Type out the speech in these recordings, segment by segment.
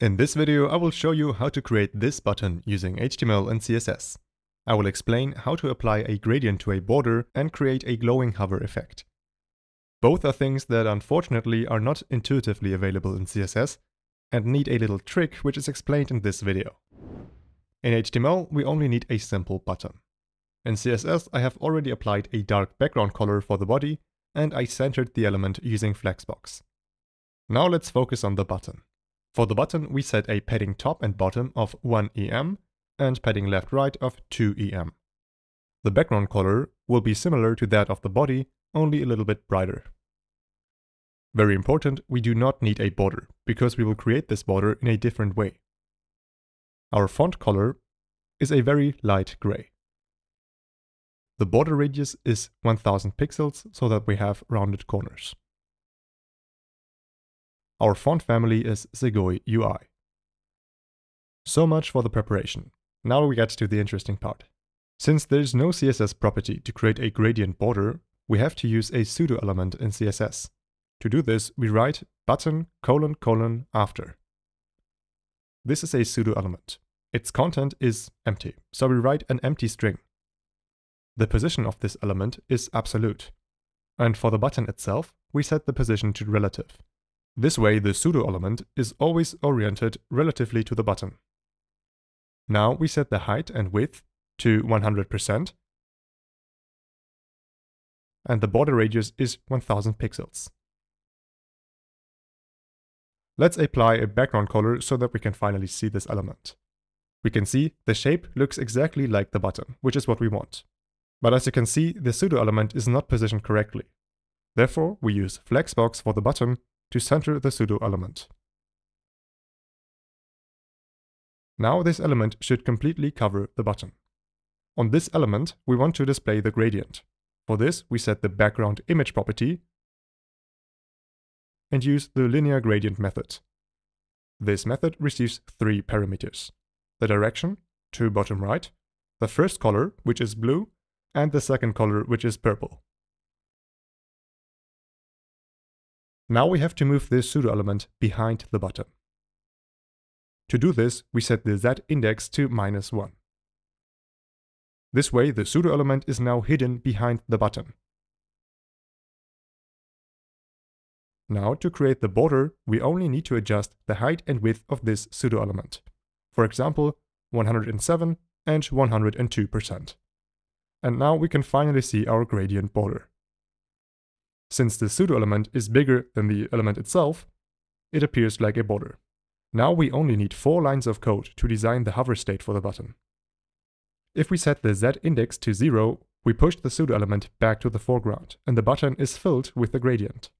In this video I will show you how to create this button using HTML and CSS. I will explain how to apply a gradient to a border and create a glowing hover effect. Both are things that unfortunately are not intuitively available in CSS and need a little trick which is explained in this video. In HTML we only need a simple button. In CSS I have already applied a dark background color for the body and I centered the element using Flexbox. Now let's focus on the button. For the button, we set a padding top and bottom of 1 em and padding left-right of 2 em. The background color will be similar to that of the body, only a little bit brighter. Very important, we do not need a border, because we will create this border in a different way. Our font color is a very light gray. The border radius is 1000 pixels so that we have rounded corners. Our font family is Segoe UI. So much for the preparation. Now we get to the interesting part. Since there's no CSS property to create a gradient border, we have to use a pseudo element in CSS. To do this, we write button colon colon after. This is a pseudo element. Its content is empty, so we write an empty string. The position of this element is absolute. And for the button itself, we set the position to relative. This way the pseudo element is always oriented relatively to the button. Now we set the height and width to 100% and the border radius is 1000 pixels. Let's apply a background color so that we can finally see this element. We can see the shape looks exactly like the button, which is what we want. But as you can see, the pseudo element is not positioned correctly. Therefore, we use Flexbox for the button to center the pseudo element. Now this element should completely cover the button. On this element, we want to display the gradient. For this, we set the background image property and use the linear gradient method. This method receives three parameters. The direction, to bottom right, the first color, which is blue, and the second color, which is purple. Now we have to move this pseudo element behind the button. To do this, we set the z index to minus 1. This way, the pseudo element is now hidden behind the button. Now, to create the border, we only need to adjust the height and width of this pseudo element. For example, 107 and 102%. And now we can finally see our gradient border. Since the pseudo-element is bigger than the element itself, it appears like a border. Now we only need four lines of code to design the hover state for the button. If we set the z index to 0, we push the pseudo-element back to the foreground, and the button is filled with the gradient.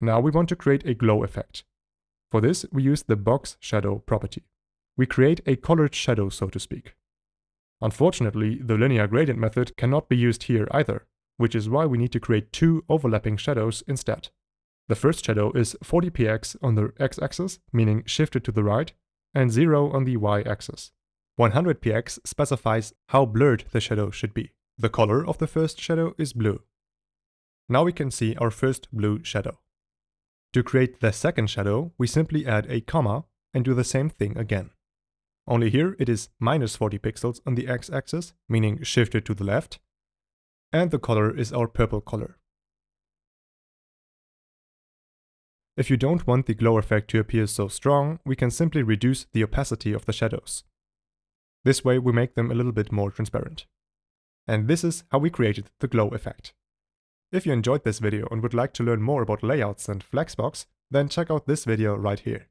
Now we want to create a glow effect. For this, we use the box shadow property. We create a colored shadow, so to speak. Unfortunately, the linear gradient method cannot be used here either, which is why we need to create two overlapping shadows instead. The first shadow is 40px on the x-axis, meaning shifted to the right, and 0 on the y-axis. 100px specifies how blurred the shadow should be. The color of the first shadow is blue. Now we can see our first blue shadow. To create the second shadow, we simply add a comma and do the same thing again. Only here it is minus 40 pixels on the x-axis, meaning shifted to the left, and the color is our purple color. If you don't want the glow effect to appear so strong, we can simply reduce the opacity of the shadows. This way we make them a little bit more transparent. And this is how we created the glow effect. If you enjoyed this video and would like to learn more about layouts and Flexbox, then check out this video right here.